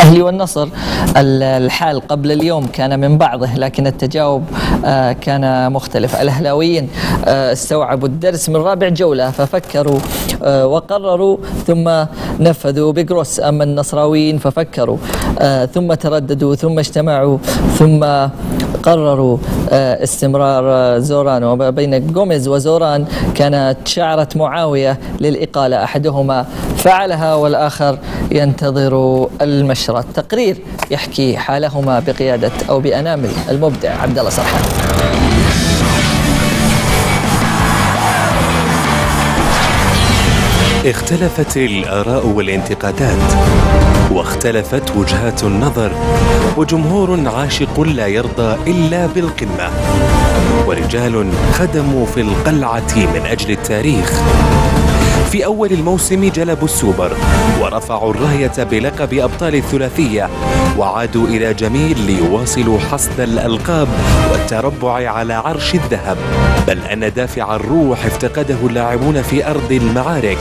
الأهلي والنصر. الحال قبل اليوم كان من بعضه لكن التجاوب آه، كان مختلف. الأهلاويين آه، استوعبوا الدرس من رابع جولة ففكروا آه، وقرروا ثم نفذوا بقروس أما النصراويين ففكروا ثم ترددوا ثم اجتمعوا ثم قرروا استمرار زوران وبين جوميز وزوران كانت شعرة معاوية للإقالة أحدهما فعلها والآخر ينتظر المشرة تقرير يحكي حالهما بقيادة أو بأنامل المبدع عبد الله سرحان اختلفت الآراء والانتقادات واختلفت وجهات النظر وجمهور عاشق لا يرضى إلا بالقمة. ورجال خدموا في القلعة من أجل التاريخ في أول الموسم جلبوا السوبر ورفعوا الراية بلقب أبطال الثلاثية وعادوا إلى جميل ليواصلوا حصد الألقاب والتربع على عرش الذهب. بل أن دافع الروح افتقده اللاعبون في أرض المعارك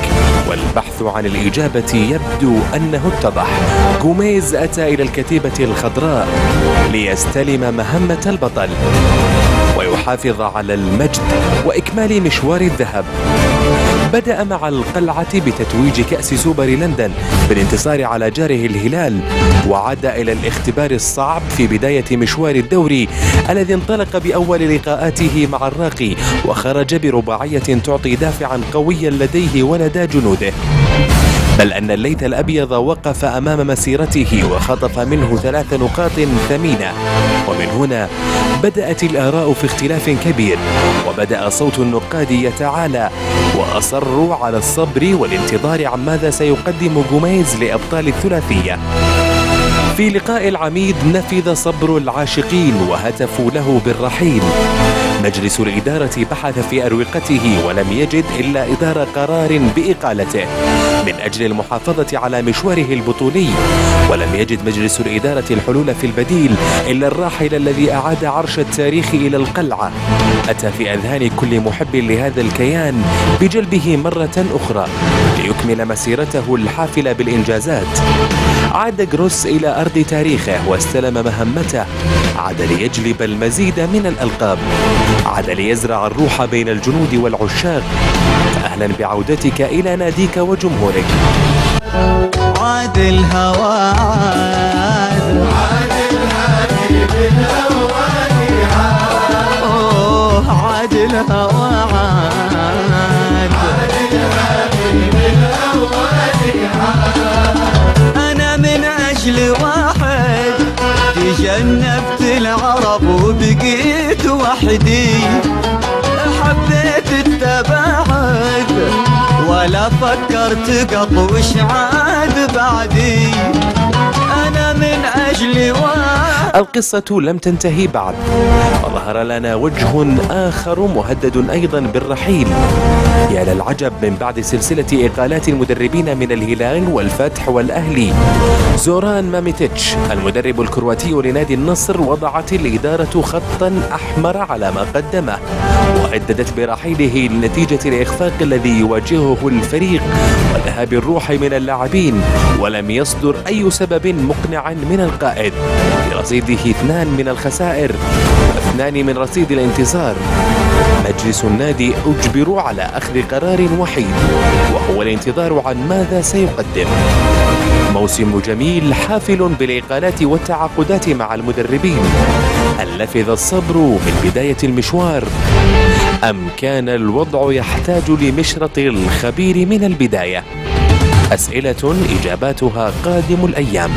والبحث عن الإجابة يبدو أنه اتضح. جوميز أتى إلى الكتيبة الخضراء ليستلم مهمة البطل ويحافظ على المجد وإكمال مشوار الذهب. بدأ مع القلعة بتتويج كأس سوبر لندن بالانتصار على جاره الهلال وعاد إلى الاختبار الصعب في بداية مشوار الدوري الذي انطلق بأول لقاءاته مع الراقي وخرج برباعية تعطي دافعا قويا لديه ولدى جنوده. بل أن الليث الأبيض وقف أمام مسيرته وخطف منه ثلاث نقاط ثمينة. ومن هنا بدأت الآراء في اختلاف كبير وبدأ صوت النقاد يتعالى وأصروا على الصبر والانتظار عن ماذا سيقدم جوميز لأبطال الثلاثية. في لقاء العميد نفذ صبر العاشقين وهتفوا له بالرحيل. مجلس الإدارة بحث في أروقته ولم يجد إلا إدار قرار بإقالته. من أجل المحافظة على مشواره البطولي ولم يجد مجلس الإدارة الحلول في البديل إلا الراحل الذي أعاد عرش التاريخ إلى القلعة. أتى في أذهان كل محب لهذا الكيان بجلبه مرة أخرى. ليكمل مسيرته الحافلة بالإنجازات. عاد جروس إلى أرض تاريخه واستلم مهمته. عاد ليجلب المزيد من الألقاب. عاد ليزرع الروح بين الجنود والعشاق. فأهلا بعودتك إلى ناديك وجمهورك. عاد الهوى عاد عاد الأول عاد عاد الهوى. أجل واحد. تجنبت العرب وبقيت وحدي. حبيت التباعد ولا فكرت قطوش عاد بعدي. أنا من أجل واحد القصة لم تنتهي بعد. وظهر لنا وجه آخر مهدد أيضا بالرحيل. يا للعجب من بعد سلسلة إقالات المدربين من الهلال والفتح والأهلي. زوران ماميتيتش المدرب الكرواتي لنادي النصر وضعت الإدارة خطا أحمر على ما قدمه. وهددت برحيله لنتيجة الإخفاق الذي يواجهه الفريق. وذهاب الروح من اللاعبين. ولم يصدر أي سبب مقنع من القائد. برصيده اثنان من الخسائر واثنان من رصيد الانتصار مجلس النادي أجبروا على أخذ قرار وحيد وهو الانتظار عن ماذا سيقدم. موسم جميل حافل بالإقالات والتعاقدات مع المدربين. هل نفذ الصبر من بداية المشوار. أم كان الوضع يحتاج لمشرط الخبير من البداية؟ أسئلة إجاباتها قادم الأيام.